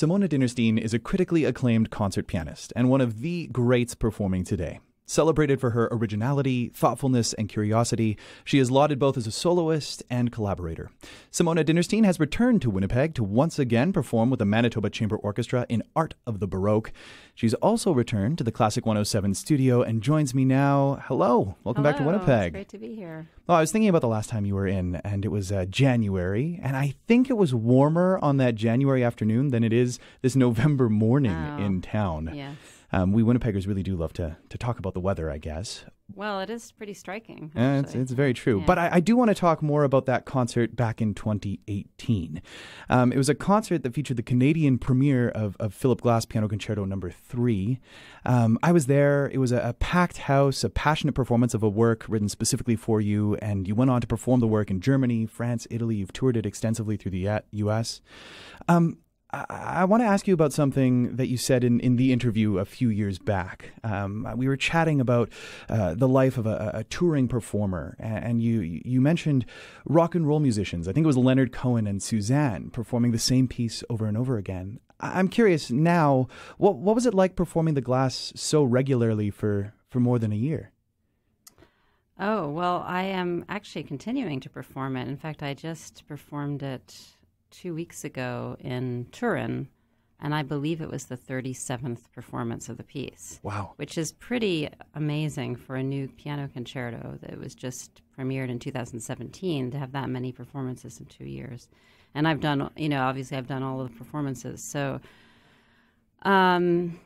Simone Dinnerstein is a critically acclaimed concert pianist and one of the greats performing today. Celebrated for her originality, thoughtfulness, and curiosity, she is lauded both as a soloist and collaborator. Simone Dinnerstein has returned to Winnipeg to once again perform with the Manitoba Chamber Orchestra in Art of the Baroque. She's also returned to the Classic 107 studio and joins me now. Hello, welcome Hello, back to Winnipeg. It's great to be here. Well, I was thinking about the last time you were in, and it was uh, January, and I think it was warmer on that January afternoon than it is this November morning Oh. in town. Yes. Um, we Winnipeggers really do love to to talk about the weather, I guess. Well, it is pretty striking. Uh, it's, it's very true. Yeah. But I, I do want to talk more about that concert back in 2018. Um, it was a concert that featured the Canadian premiere of, of Philip Glass Piano Concerto Number Three. Um, I was there. It was a, a packed house, a passionate performance of a work written specifically for you, and you went on to perform the work in Germany, France, Italy. You've toured it extensively through the U.S. Um, I, want to ask you about something that you said in, in the interview a few years back. Um, we were chatting about uh, the life of a, a touring performer, and you you mentioned rock and roll musicians. I think it was Leonard Cohen and Suzanne performing the same piece over and over again. I'm curious now, what what was it like performing the glass so regularly for, for more than a year? Oh, well, I am actually continuing to perform it. In fact, I just performed it two weeks ago in Turin, and I believe it was the 37th performance of the piece, Wow. which is pretty amazing for a new piano concerto that was just premiered in 2017 to have that many performances in two years. And I've done, you know, obviously I've done all of the performances. So, um,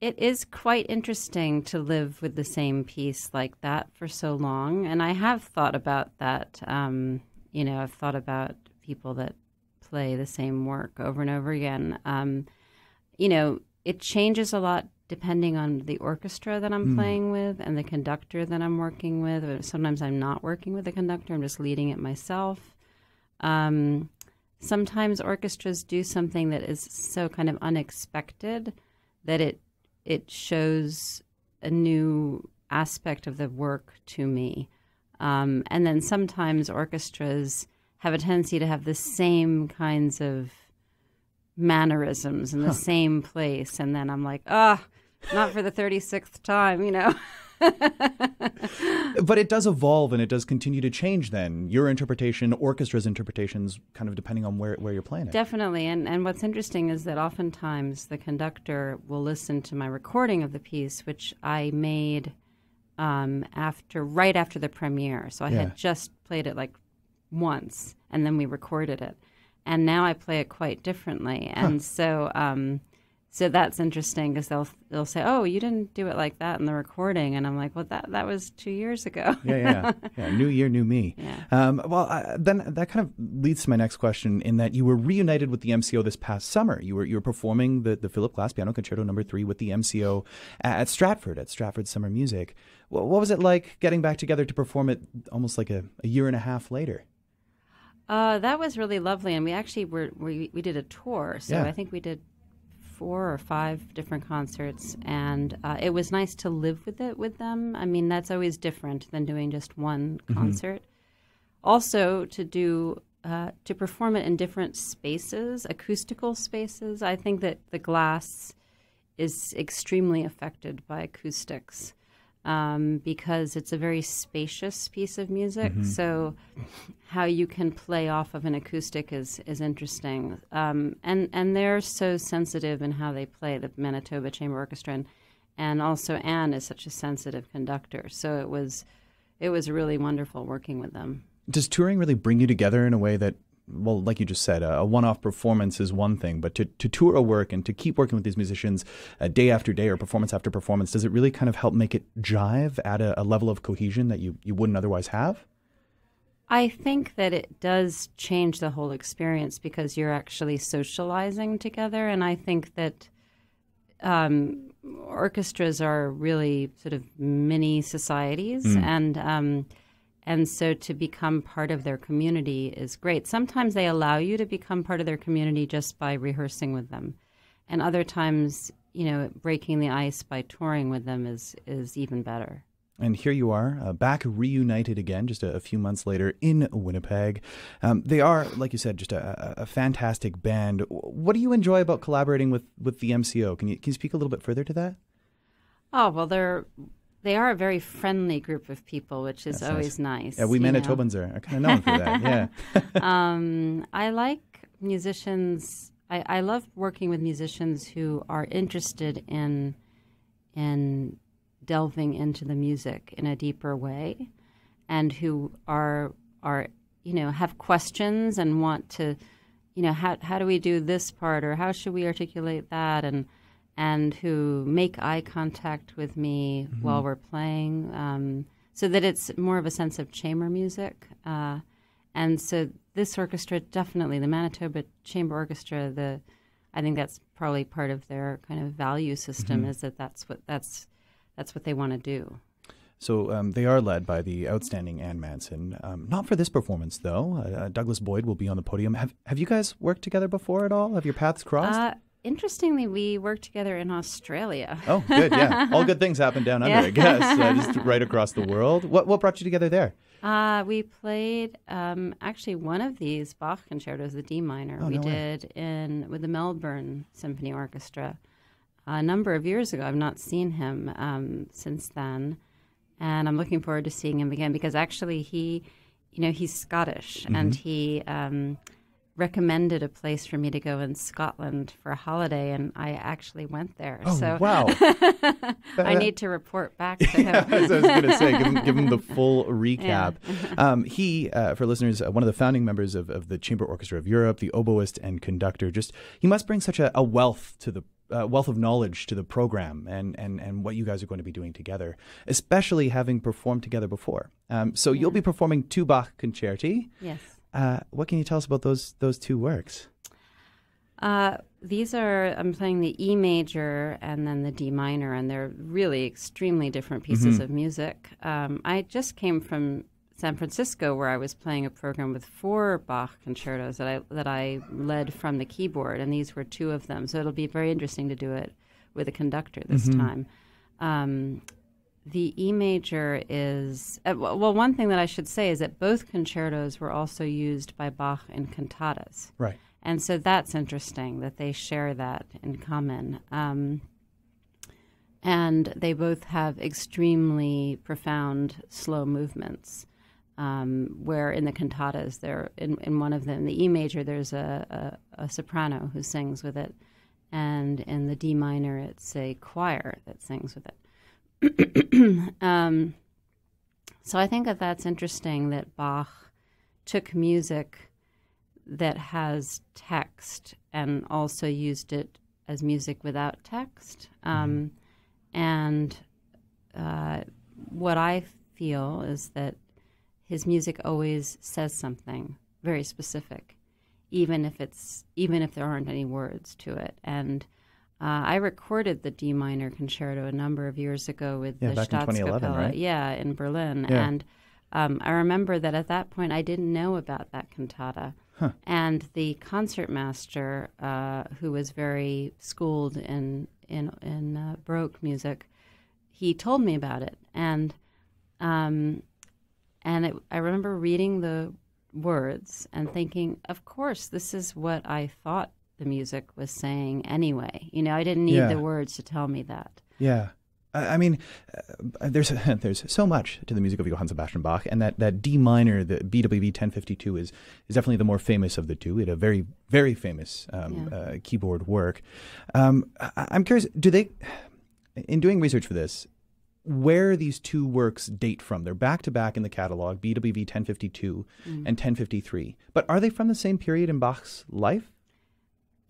it is quite interesting to live with the same piece like that for so long. And I have thought about that. Um, you know, I've thought about people that play the same work over and over again. Um, you know, it changes a lot depending on the orchestra that I'm playing with and the conductor that I'm working with. Sometimes I'm not working with the conductor, I'm just leading it myself. Um, sometimes orchestras do something that is so kind of unexpected that it it shows a new aspect of the work to me. Um, and then sometimes orchestras have a tendency to have the same kinds of mannerisms in the same place. And then I'm like, ah, not for the 36th time, you know? But it does evolve and it does continue to change then. Your interpretation, orchestra's interpretations, kind of depending on where, where you're playing it. Definitely. And, and what's interesting is that oftentimes the conductor will listen to my recording of the piece, which I made um, after right after the premiere. So I Yeah. had just played it like once and then we recorded it. And now I play it quite differently. And so um, so that's interesting because they'll they'll say, "Oh, you didn't do it like that in the recording," and I'm like, "Well, that that was two years ago." yeah, yeah, yeah. New year, new me. Yeah. Um, well, uh, then that kind of leads to my next question. In that you were reunited with the MCO this past summer. You were you were performing the the Philip Glass Piano Concerto Number Three with the MCO at, at Stratford at Stratford Summer Music. What, what was it like getting back together to perform it almost like a, a year and a half later? Uh, that was really lovely, and we actually were we, we did a tour. So Yeah. I think we did four or five different concerts, and uh, it was nice to live with it with them. I mean, that's always different than doing just one concert. Also, to do uh, to perform it in different spaces, acoustical spaces. I think that the glass is extremely affected by acoustics um, because it's a very spacious piece of music. So, how you can play off of an acoustic is is interesting. Um, and and they're so sensitive in how they play the Manitoba Chamber Orchestra, and, and also Anne is such a sensitive conductor. So it was it was really wonderful working with them. Does touring really bring you together in a way that, well, like you just said, a, one-off performance is one thing, but to, to tour a work and to keep working with these musicians uh, day after day or performance after performance, does it really kind of help make it jive at a, a level of cohesion that you, you wouldn't otherwise have? I think that it does change the whole experience because you're actually socializing together, and I think that um, orchestras are really sort of mini societies, and um, and so to become part of their community is great. Sometimes they allow you to become part of their community just by rehearsing with them, and other times, you know, breaking the ice by touring with them is is even better. And here you are, uh, back reunited again, just a, a, few months later in Winnipeg. Um, they are, like you said, just a, a, fantastic band. What do you enjoy about collaborating with, with the MCO? Can you can you speak a little bit further to that? Oh well, they're they are a very friendly group of people, which is That's always nice. nice. Yeah, we Manitobans know. are, are kind of known for that. Yeah. um, I like musicians. I, I love working with musicians who are interested in in delving into the music in a deeper way, and who are are you know have questions and want to, you know, how how do we do this part or how should we articulate that and and who make eye contact with me mm-hmm. while we're playing, um, so that it's more of a sense of chamber music. Uh, and so this orchestra, definitely the Manitoba Chamber Orchestra, the I think that's probably part of their kind of value system mm-hmm. is that that's what that's that's what they want to do. So um, they are led by the outstanding Anne Manson. Um, not for this performance, though. Uh, uh, Douglas Boyd will be on the podium. Have Have you guys worked together before at all? Have your paths crossed? Uh, Interestingly, we worked together in Australia. Oh, good. Yeah, all good things happen down under. Yeah. I guess uh, just right across the world. What what brought you together there? Uh, we played um, actually one of these Bach concertos, the D minor. Oh, we no did way. in with the Melbourne Symphony Orchestra a number of years ago. I've not seen him um, since then, and I'm looking forward to seeing him again because actually he, you know, he's Scottish mm-hmm. and he. Um, recommended a place for me to go in Scotland for a holiday, and I actually went there. Oh, so wow! I need to report back to him. yeah, I was, was going to say, give him, give him, the full recap. Yeah. um, he, uh, for listeners, uh, one of the founding members of, of the Chamber Orchestra of Europe, the oboist and conductor. Just he must bring such a, a wealth to the uh, wealth of knowledge to the program and, and, and what you guys are going to be doing together, especially having performed together before. Um, so yeah. you'll be performing two Bach concerti. Yes. Uh, what can you tell us about those those two works? Uh, these are I'm playing the E major and then the D minor, and they're really extremely different pieces mm-hmm. of music. Um, I just came from San Francisco, where I was playing a program with four Bach concertos that I that I led from the keyboard, and these were two of them. So it'll be very interesting to do it with a conductor this mm-hmm. time. Um, the E major is uh, well. One thing that I should say is that both concertos were also used by Bach in cantatas, right? And so that's interesting that they share that in common. Um, and they both have extremely profound slow movements. Um, where in the cantatas, there in, in one of them, the E major, there's a, a, a soprano who sings with it, and in the D minor, it's a choir that sings with it. um, so I think that that's interesting that Bach took music that has text and also used it as music without text. Um, mm-hmm. And uh, what I feel is that his music always says something very specific, even if it's even if there aren't any words to it. And uh, I recorded the D minor concerto a number of years ago with yeah, the Staatskapelle, right? yeah, in Berlin, yeah. and um, I remember that at that point I didn't know about that cantata, huh. and the concertmaster, uh, who was very schooled in in in uh, Baroque music, he told me about it, and um, and it, I remember reading the words and thinking, of course, this is what I thought the music was saying anyway. You know, I didn't need yeah. the words to tell me that. Yeah. I mean, uh, there's there's so much to the music of Johann Sebastian Bach, and that, that D minor, the BWV 1052, is is definitely the more famous of the two. It a very very famous um, yeah. uh, keyboard work. Um, I, am curious, do they, in doing research for this, where these two works date from? They're back to back in the catalog, BWV 1052 mm. and 1053, but are they from the same period in Bach's life?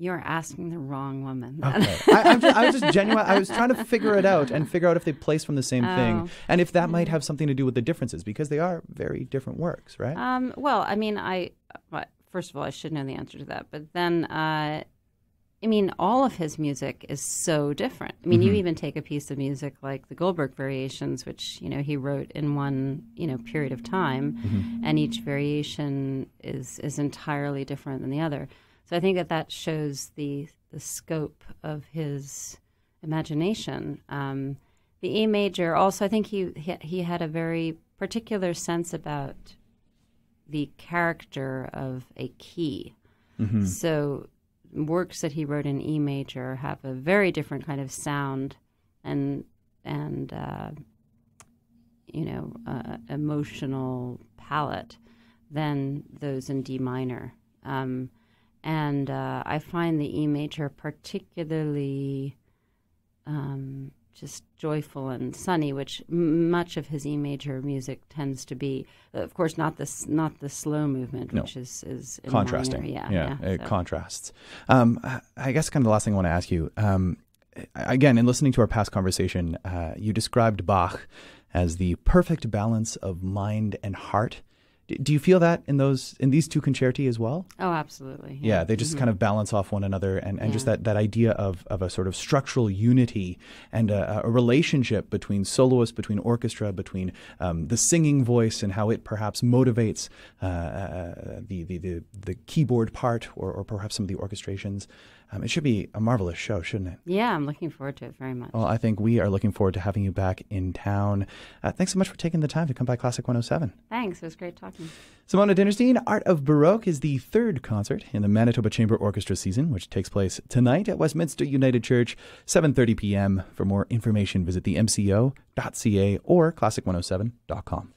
You're asking the wrong woman. Okay. I, just, I, was just genuine. I was trying to figure it out and figure out if they place from the same oh. thing and if that might have something to do with the differences because they are very different works, right? Um, well, I mean, I first of all, I should know the answer to that, but then, uh, I mean, all of his music is so different. I mean, mm-hmm. you even take a piece of music like the Goldberg Variations, which you know he wrote in one you know period of time, mm-hmm. and each variation is is entirely different than the other. So I think that that shows the the scope of his imagination. Um, The E major. Also, I think he he, he had a very particular sense about the character of a key. Mm-hmm. So works that he wrote in E major have a very different kind of sound and and uh, you know uh, emotional palette than those in D minor. Um, and uh, I find the E major particularly um, just joyful and sunny, which m- much of his E major music tends to be. Of course, not this not the slow movement, No. which is is contrasting. Yeah, yeah, yeah, it so- contrasts. Um, I- I guess kind of the last thing I want to ask you. Um, again, in listening to our past conversation, uh, you described Bach as the perfect balance of mind and heart. Do you feel that in those in these two concerti as well? Oh, absolutely. Yeah, they just Mhm. kind of balance off one another, and, and just that, that idea of, of a sort of structural unity and a, a relationship between soloist, between orchestra, between um, the singing voice, and how it perhaps motivates uh, uh, the, the, the, the keyboard part or, or perhaps some of the orchestrations. Um, it should be a marvelous show, shouldn't it? Yeah, I'm looking forward to it very much. Well, I think we are looking forward to having you back in town. Uh, thanks so much for taking the time to come by Classic 107. Thanks. It was great talking. Simone Dinnerstein, Art of Baroque is the third concert in the Manitoba Chamber Orchestra season, which takes place tonight at Westminster United Church, 7:30 p.m. For more information, visit the mco.ca or classic107.com.